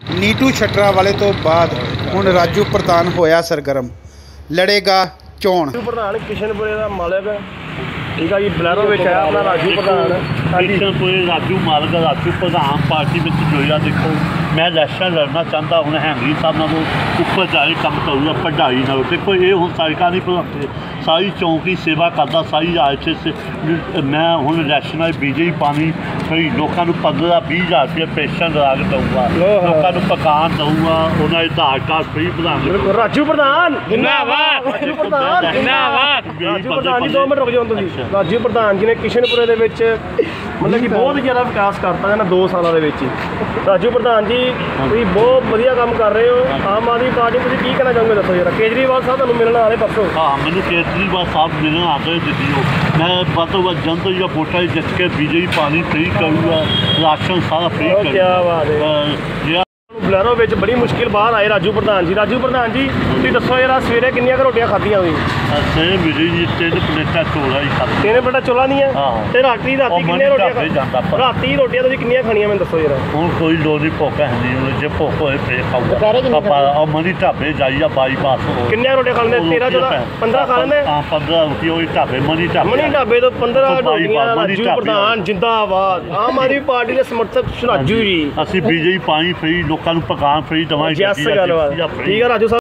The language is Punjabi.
ਨੀਟੂ ਛਟਰਾ ਵਾਲੇ ਤੋਂ ਬਾਅਦ ਹੁਣ ਰਾਜੂ ਪ੍ਰਧਾਨ ਹੋਇਆ ਸਰਗਰਮ। ਲੜੇਗਾ ਚੋਣ। ਰਾਜੂ ਪ੍ਰਧਾਨ ਕਿਸ਼ਨਪੁਰੇ ਦਾ ਮਾਲਕ। ਠੀਕ ਆ ਜੀ ਬਲੈਰੋ ਵਿੱਚ ਆਇਆ ਆਪਣਾ ਰਾਜੂ ਪ੍ਰਧਾਨ। ਕਿਸ਼ਨਪੁਰੇ ਰਾਜੂ ਮਾਲਕ ਰਾਜੂ ਪ੍ਰਧਾਨ ਪਾਰਟੀ ਵਿੱਚ ਜੋਇਆ ਦੇਖੋ। ਮੈਂ ਇਲੈਕਸ਼ਨ ਲੜਨਾ ਚਾਹੁੰਦਾ ਹੁਣ ਹੈਂਗਰੀ ਸਾਹਿਬ ਨਾਲ ਉਹ ਉੱਪਰ ਜਾ ਕੇ ਕੰਮ ਕਰੂਗਾ ਪੜ੍ਹਾਈ ਨਾਲ ਦੇਖੋ ਇਹ ਹੁਣ ਸਰਕਾਰ ਨਹੀਂ ਭਲਾਉਂਦੇ ਸਾਰੀ ਚੌਂਕੀ ਸੇਵਾ ਕਰਦਾ ਸਾਰੀ ਰਾਜ 'ਚ ਸ- ਮੈਂ ਹੁਣ ਇਲੈਕਸ਼ਨ ਨਾਲ ਬੀਜੇਪੀ ਪਾਣੀ ਕਈ ਲੋਕਾਂ ਨੂੰ 15 20 ਹਜ਼ਾਰ ਰੁਪਏ ਪੈਨਸ਼ਨ ਲਾ ਕੇ ਦਊਗਾ। ਲੋਕਾਂ ਨੂੰ ਪਕਾਨ ਦਊਗਾ ਉਹਨਾਂ ਦੇ ਆਧਾਰ ਕਾਰਡ ਫ੍ਰੀ ਬਿਲਕੁਲ ਰਾਜੂ ਪ੍ਰਧਾਨ! ਜਿੰਦਾਬਾਦ। ਰਾਜੂ ਪ੍ਰਧਾਨ! ਜਿੰਦਾਬਾਦ। ਰਾਜੂ ਪ੍ਰਧਾਨ ਜੀ 2 ਮਿੰਟ ਰੁਕ ਜਾਓ ਤੁਸੀਂ। ਰਾਜੂ ਪ੍ਰਧਾਨ ਜੀ ਨੇ ਕਿਸ਼ਨਪੁਰੇ ਦੇ ਵਿੱਚ ਮਤਲਬ ਕਿ ਬਹੁਤ ਜ਼ਿਆਦਾ ਵਿਕਾਸ ਕਰਤਾ ਇਹਨਾਂ 2 ਸਾਲਾਂ ਦੇ ਵਿੱਚ ਹੀ। ਰਾਜੂ ਪ੍ਰਧਾਨ ਜੀ ਤੁਸੀਂ ਬਹੁਤ ਵਧੀਆ ਕੰਮ ਕਰ ਰਹੇ ਹੋ। ਆਮ ਆਦਮੀ ਪਾਰਟੀ ਤੁਸੀਂ ਕੀ ਕਹਿਣਾ ਚਾਹੋਗੇ ਦੱਸੋ ਜਰਾ। ਕੇਜਰੀਵਾਲ ਸਾਹਿਬ ਤੁਹਾਨੂੰ ਮਿਲਣ ਆ ਰਹੇ ਪਰਸੋਂ। ਹਾਂ ਮੈਨੂੰ ਕੇਜਰੀਵਾਲ ਸਾਹਿਬ ਮਿਲਣ ਆ ਗਏ ਦਿੱਲੀ ਨੂੰ ਮੈਂ ਵੱਧ ਤੋਂ ਵੱਧ ਜਨਤਾ ਦੀਆਂ ਵੋਟਾਂ ਜਿੱਤ ਕੇ ਬੀਜੇਪੀ ਪਾਣੀ ਫ੍ਰੀ ਕਰੂਗਾ ਰਾਸ਼ਨ ਸਾਰਾ ਫ੍ਰੀ ਉਹ ਕਰੂਗਾ। ਕਿਆ ਬਾਤ ਹੈ। ਬਲੈਰੋ ਵਿੱਚ ਬੜੀ ਮੁਸ਼ਕਿਲ ਬਾਹਰ ਆਏ ਰਾਜੂ ਪ੍ਰਧਾਨ ਜੀ। ਰਾਜੂ ਪ੍ਰਧਾਨ ਜੀ ਤੁਸੀਂ ਦੱਸੋ ਜਰਾ ਸਵੇਰੇ ਕਿੰਨੀਆਂ ਕੁ ਰੋਟੀਆਂ ਖਾਧੀਆਂ ਹੋਈ ਸੇ ਮਿਲੀ ਜੀ ਤਿੰਨ ਪਲੇਟਾਂ ਚੋਲਾ ਹੀ ਖਾਧੀ ਤਿੰਨ ਬੇਟਾ ਚੋਲਾ ਦੀਆਂ ਹਾਂ। ਤੇ ਰਾਤੀ ਰਾਤੀ ਉਹ ਕਿੰਨੀਆਂ ਰੋਟੀਆਂ ਢਾਬੇ ਜਾਂਦਾ ਖਾ- ਪਰ। ਰਾਤੀ ਰੋਟੀਆਂ ਤੁਸੀਂ ਕਿੰਨੀਆਂ ਖਾਣੀਆਂ ਮੈਨੂੰ ਦੱਸੋ ਜਰਾ। ਹੁਣ ਕੋਈ ਲੋੜ ਨਹੀਂ ਭੁੱਖ ਹੈ ਨਹੀਂ ਹੁਣ ਜੇ ਭੁੱਖ ਹੋਏ ਫੇਰ ਦੁਪਹਿਰੇ ਕਿੰਨੀ ਖਾਊਗਾ ਆਪਾਂ ਉਹ ਮਨੀ ਢਾਬੇ ਜਾਈਆ ਬਾਈਪਾਸ ਹੋ ਕਿੰਨੀਆਂ ਰੋਟੀਆਂ ਖਾ ਲੈਂਦੇ 13 14 15 ਖਾ ਲੈਂਦੇ? ਹਾਂ 15 ਰੋਟੀ ਉਹ ਢਾਬੇ ਮਨੀ ਢਾਬੇ ਮਣੀ ਢਾਬੇ ਤੋਂ 15 ਉਹ ਬਾਈ ਰੋਟੀਆਂ ਬਾਬਾ ਦੀ ਰਾਜੂ ਢਾਬੇ ਪ੍ਰਧਾਨ ਜਿੰਦਾਬਾਦ। ਆਮ ਆਦਮੀ ਪਾਰਟੀ ਦੇ ਸਮਰਥਕ ਰਾਜੂ ਜੀ। ਅਸੀਂ ਬੀਜੇਪੀ ਪਾਣੀ ਫ੍ਰੀ ਲੋਕਾਂ ਨੂੰ ਪਕਾਨ ਫ੍ਰੀ ਦਵਾਂਗੇ ਜੈਸ ਗੱਲਬਾਤ। ਠੀਕ ਹੈ ਰਾਜੂ ਸਾਹਿਬ।